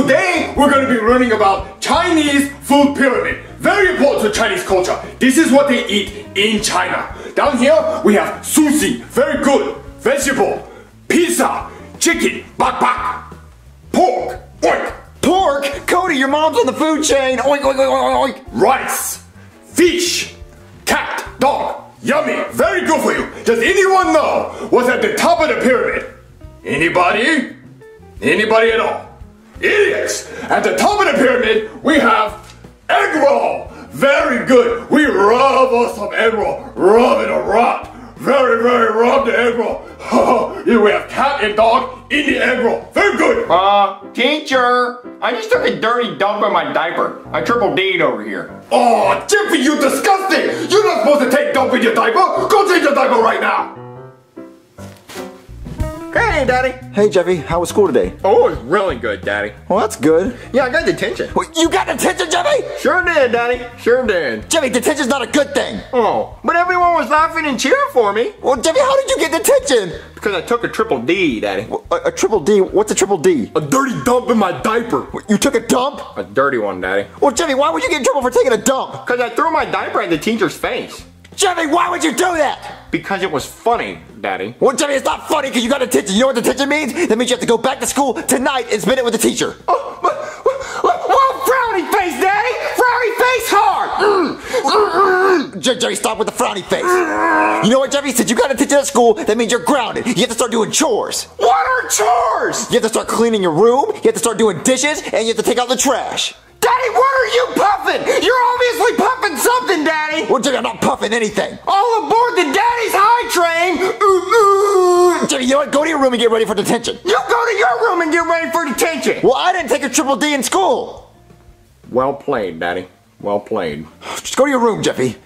Today we're going to be learning about Chinese food pyramid. Very important to Chinese culture. This is what they eat in China. Down here we have sushi, very good. Vegetable, pizza, chicken, bak bak, pork, oink, Pork? Cody, your mom's on the food chain. Oink, oink, oink, oink, oink. rice, fish, cat, dog. Yummy, very good for you. Does anyone know what's at the top of the pyramid? Anybody? Anybody at all? Idiots! At the top of the pyramid, we have egg roll. Very good. We rub us some egg roll. Rub it around. Very, very rub the egg roll. Here we have cat and dog in the egg roll. Very good. Uh, teacher, I just took a dirty dump in my diaper. I triple D'd over here. Oh, Jiffy, you disgusting! You're not supposed to take dump in your diaper. Go change your diaper right now. Hey, Daddy. Hey, Jeffy, how was school today? Oh, it was really good, Daddy. Well, that's good. Yeah, I got detention. What, you got detention, Jeffy? Sure did, Daddy. Sure did. Jeffy, detention's not a good thing. Oh, but everyone was laughing and cheering for me Well, Jeffy, how did you get detention? because I took a triple D, Daddy. A, a triple D, what's a triple D? A dirty dump in my diaper. You took a dump? A dirty one, Daddy. Well, Jeffy, why would you get in trouble for taking a dump? Because I threw my diaper at the teacher's face. Jeffy, why would you do that? Because it was funny, Daddy. Well, Jeffy, it's not funny because you got detention. You know what detention means? That means you have to go back to school tonight and spend it with the teacher. Oh, but, whoa, frowny face, Daddy! Frowny face hard! Jerry, stop with the frowny face. You know what, Jeffy? Since you got detention at school, that means you're grounded. You have to start doing chores. What are chores? You have to start cleaning your room, you have to start doing dishes, and you have to take out the trash. Daddy, what are you puffing? You're obviously puffing something, Daddy! Well, Jeffy, I'm not puffing anything. All aboard the Daddy's High Train! Ooh, ooh. Jeffy, you know what? Go to your room and get ready for detention. You go to your room and get ready for detention! Well, I didn't take a triple D in school. Well played, Daddy. Well played. Just go to your room, Jeffy.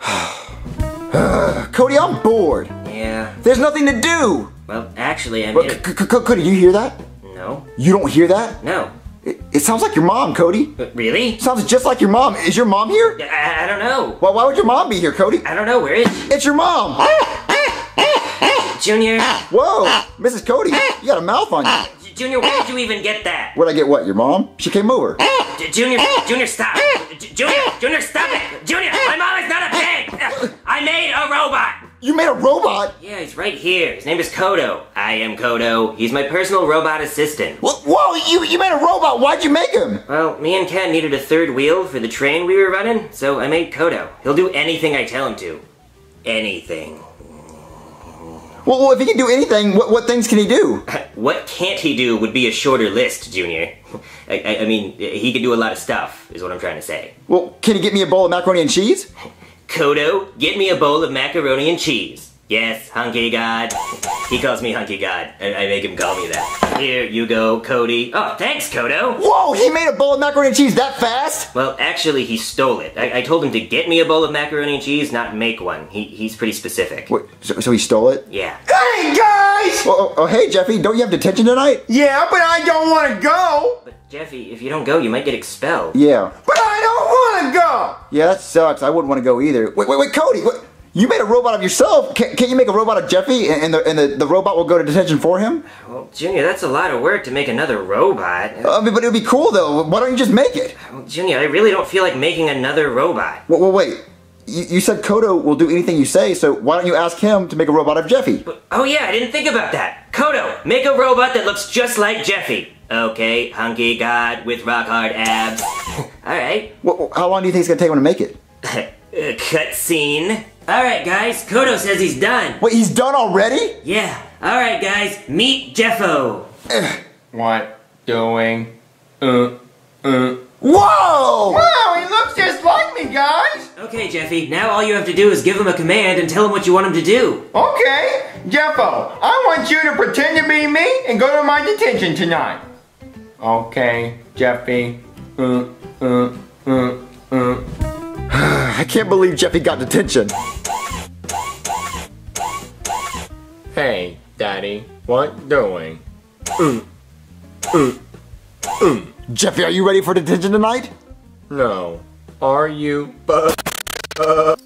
Cody, I'm bored. Yeah. There's nothing to do. Well, actually, I But, made C- C- C- Cody, you hear that? No. You don't hear that? No. It, it sounds like your mom, Cody. But really? Sounds just like your mom. Is your mom here? I, I don't know. Well, why would your mom be here, Cody? I don't know. Where is she? It's your mom. Ah, ah, ah, Junior? Whoa, Mrs. Cody, you got a mouth on you. Junior, where did you even get that? Where'd I get what? Your mom? She came over. Junior, Junior, stop. Junior, Junior, stop it. Junior, my mom is not a pig. I made a robot. You made a robot? Yeah, he's right here. His name is Kodo. I am Kodo. He's my personal robot assistant. Wh- Whoa, you, you made a robot. Why'd you make him? Well, me and Ken needed a third wheel for the train we were running, so I made Kodo. He'll do anything I tell him to. Anything. Well, well, if he can do anything, what, what things can he do? What can't he do would be a shorter list, Junior. I, I, I mean, he can do a lot of stuff, is what I'm trying to say. Well, can he get me a bowl of macaroni and cheese? Kodo, get me a bowl of macaroni and cheese. Yes, Hunky God. He calls me Hunky God. I, I make him call me that. Here you go, Cody. Oh, thanks, Kodo. Whoa, he made a bowl of macaroni and cheese that fast? Well, actually, he stole it. I, I told him to get me a bowl of macaroni and cheese, not make one. He, he's pretty specific. Wait, so, so he stole it? Yeah. Hey, guys! Oh, oh, oh, hey, Jeffy, don't you have detention tonight? Yeah, but I don't want to go! But, Jeffy, if you don't go, you might get expelled. Yeah. But I don't want to go! Yeah, that sucks. I wouldn't want to go either. Wait, wait, wait, Cody, what? You made a robot of yourself. Can, can't you make a robot of Jeffy and, and, the, and the, the robot will go to detention for him? Well, Junior, that's a lot of work to make another robot. I mean, but it would be cool though. Why don't you just make it? Well, Junior, I really don't feel like making another robot. Well, well wait. You, you said Kodo will do anything you say, so why don't you ask him to make a robot of Jeffy? But, oh yeah, I didn't think about that. Kodo, make a robot that looks just like Jeffy. Okay, hunky god with rock hard abs. Alright. Well, how long do you think it's gonna take him to make it? Uh, Cutscene. Alright, guys, Kodo says he's done. Wait, he's done already? Yeah. Alright, guys, meet Jeffo. What? Doing? Uh, uh. Whoa! Wow, he looks just like me, guys! Okay, Jeffy, now all you have to do is give him a command and tell him what you want him to do. Okay, Jeffo, I want you to pretend to be me and go to my detention tonight. Okay, Jeffy. Uh, uh, uh, uh. I can't believe Jeffy got detention. Hey, Daddy, what doing? Jeffy, are you ready for detention tonight? No. Are you? Uh, uh,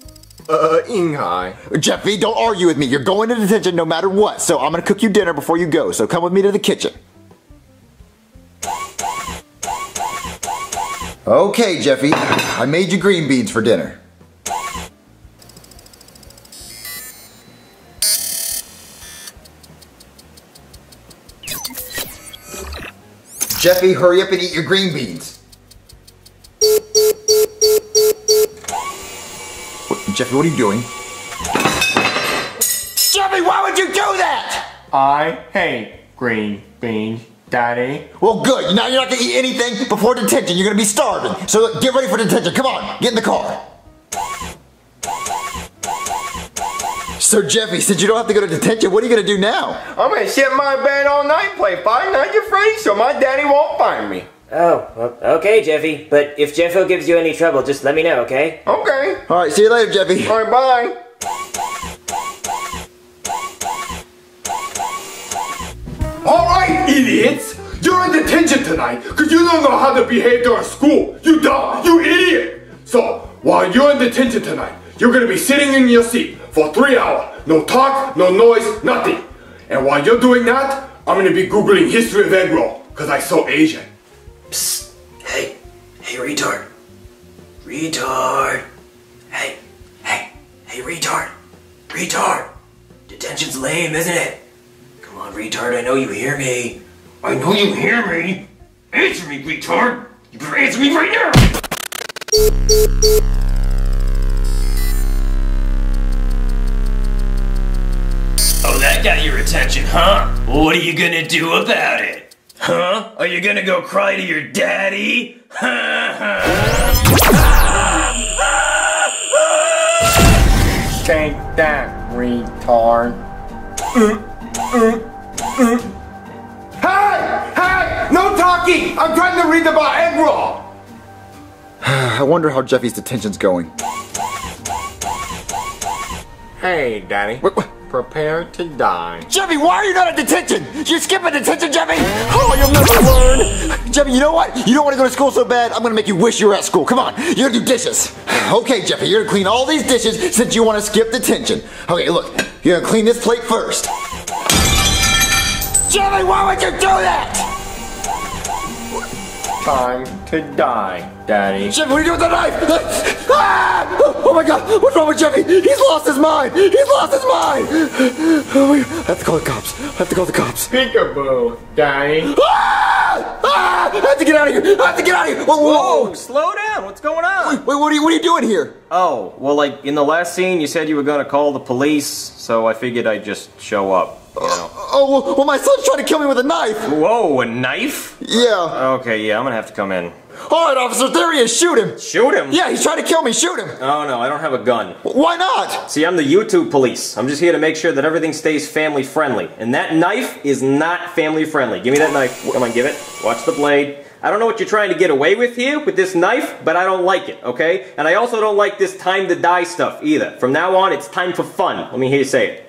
uh, Inghai. Jeffy, don't argue with me. You're going to detention no matter what, so I'm gonna cook you dinner before you go, so come with me to the kitchen. Okay, Jeffy, I made you green beans for dinner. Jeffy, hurry up and eat your green beans. What- Jeffy, what are you doing? Jeffy, why would you do that? I hate green beans, Daddy. Well, good. Now you're not gonna eat anything before detention. You're gonna be starving. So get ready for detention. Come on, get in the car. So Jeffy, since you don't have to go to detention, what are you gonna do now? I'm gonna sit in my bed all night and play Five Nights at Freddy's so my daddy won't find me. Oh, well, okay, Jeffy. But if Jeffo gives you any trouble, just let me know, okay? Okay. All right, see you later, Jeffy. Alright, bye. All right, idiots! You're in detention tonight because you don't know how to behave during school. You dumb, you idiot! So, while you're in detention tonight, you're gonna be sitting in your seat for three hours. No talk, no noise, nothing. And while you're doing that, I'm gonna be Googling history of egg roll because I saw Asian. Psst. Hey, hey, retard. Retard. Hey, hey, hey, retard. Retard. Detention's lame, isn't it? Come on, retard, I know you hear me. I know you hear me. Answer me, retard. You better answer me right now. Oh, that got your attention, huh? What are you gonna do about it? Huh? Are you gonna go cry to your daddy? Take that, retard. Uh, uh. Mm. Hey! Hey! No talking! I'm trying to read about egg roll! I wonder how Jeffy's detention's going. Hey, Daddy. What, what? Prepare to die. Jeffy, why are you not at detention? You're skipping detention, Jeffy! Oh, you'll never learn! Jeffy, you know what? You don't want to go to school so bad, I'm gonna make you wish you were at school. Come on, you're gonna do dishes. Okay, Jeffy, you're gonna clean all these dishes since you want to skip detention. Okay, look, you're gonna clean this plate first. Jeffy, why would you do that? Time to die, Daddy. Jeffy, what are you doing with the knife? Ah! Oh my god, what's wrong with Jeffy? He's lost his mind! He's lost his mind! Oh my god, I have to call the cops. I have to call the cops. Peekaboo, Daddy. Ah! Ah! I have to get out of here! I have to get out of here! Whoa, whoa, Whoa, slow down. What's going on? Wait, what are you, what are you doing here? Oh, well, like in the last scene, you said you were gonna call the police, so I figured I'd just show up. You know. Oh, oh, well, well, my son's trying to kill me with a knife. Whoa, a knife? Yeah. Okay, yeah, I'm gonna have to come in. All right, officer, there he is. Shoot him. Shoot him? Yeah, he's trying to kill me. Shoot him. Oh no, I don't have a gun. Why not? See, I'm the YouTube police. I'm just here to make sure that everything stays family friendly. And that knife is not family friendly. Give me that knife. Come on, give it. Watch the blade. I don't know what you're trying to get away with here with this knife, but I don't like it, okay? And I also don't like this time to die stuff either. From now on, it's time for fun. Let me hear you say it.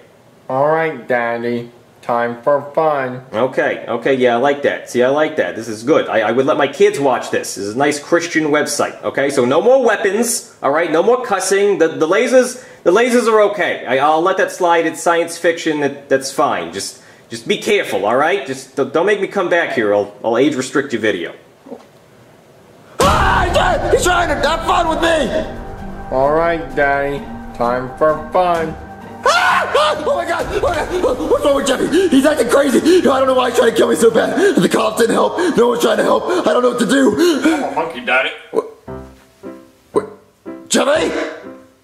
Alright, Daddy. Time for fun. Okay, okay, yeah, I like that. See, I like that. This is good. I, I would let my kids watch this. This is a nice Christian website, okay? So no more weapons, all right? No more cussing. The, the lasers, the lasers are okay. I, I'll let that slide. It's science fiction. That, that's fine. Just, just be careful, all right? Just don't don't make me come back here. I'll, I'll age restrict your video. Ah, he's trying- he's trying to have fun with me. Alright, Daddy. Time for fun. Ah, ah, oh my god! Oh my God. What's wrong with Jeffy? He's acting crazy. I don't know why he's trying to kill me so bad. The cops didn't help. No one's trying to help. I don't know what to do. I'm a monkey, daddy. What? what? Jeffy?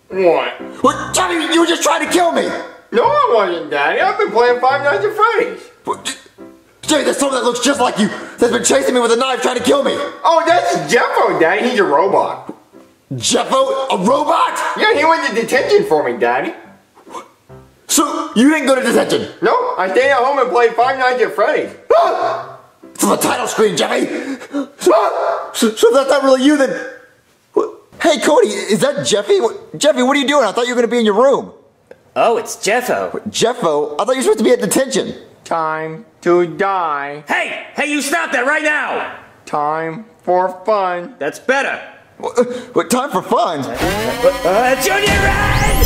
What? What? Jeffy, you were just trying to kill me. No, I wasn't, Daddy. I've been playing Five Nights at Freddy's. What? Jeffy, there's someone that looks just like you that's been chasing me with a knife trying to kill me. Oh, that's Jeffo, Daddy. He's a robot. Jeffo, a robot? Yeah, he went to detention for me, Daddy. So you didn't go to detention? No, I stayed at home and played Five Nights at Freddy's. Ah! It's on the title screen, Jeffy. So, so, so that's not really you then. Hey, Cody, is that Jeffy? What, Jeffy, what are you doing? I thought you were going to be in your room. Oh, it's Jeffo. Jeffo, I thought you were supposed to be at detention. Time to die. Hey, hey, you stop that right now! Time for fun. That's better. What, what time for fun? Uh, Junior Red!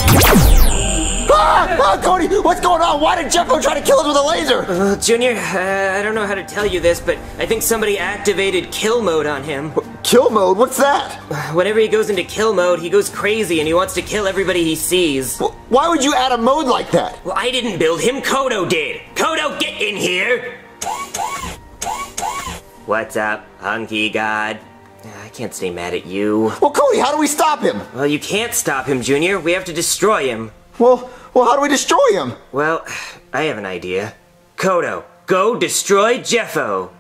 Ah! Ah, Cody, what's going on? Why did Jeffo try to kill us with a laser? Well, Junior, uh, I don't know how to tell you this, but I think somebody activated kill mode on him. Kill mode? What's that? Whenever he goes into kill mode, he goes crazy and he wants to kill everybody he sees. Wh- Why would you add a mode like that? Well, I didn't build him, Kodo did. Kodo, get in here! What's up, hunky god? I can't stay mad at you. Well, Cody, how do we stop him? Well, you can't stop him, Junior. We have to destroy him. Well, well, how do we destroy him? Well, I have an idea. Kodo, go destroy Jeffo.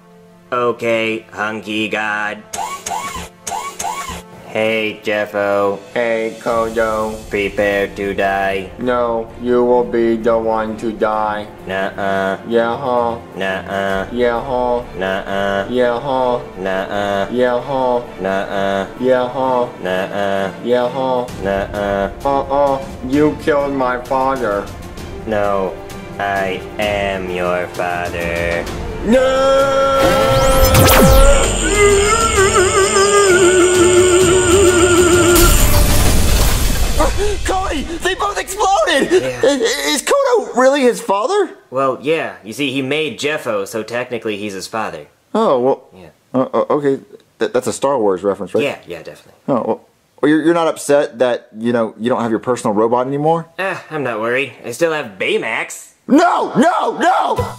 Okay, hunky god. Hey, Jeffo, Hey, Kodo. prepare to die. No, you will be the one to die. Nuh-uh, Yeah, huh? nuh-uh, Yeah, huh? nuh-uh, Yeah, huh? nuh-uh, Yeah, huh? nuh-uh, Yeah, huh? nuh-uh, Yeah, huh? nuh-uh. Uh-uh. You killed my father. No, I am your father. They both exploded! Yeah. Is Kodo really his father? Well, yeah, you see, he made Jeffo, so technically he's his father. Oh, well. Yeah. Uh, uh, okay, Th- that's a Star Wars reference, right? Yeah, yeah, definitely. Oh, well, well, you're, you're not upset that, you know, you don't have your personal robot anymore? Ah, I'm not worried. I still have Baymax. No, no, no!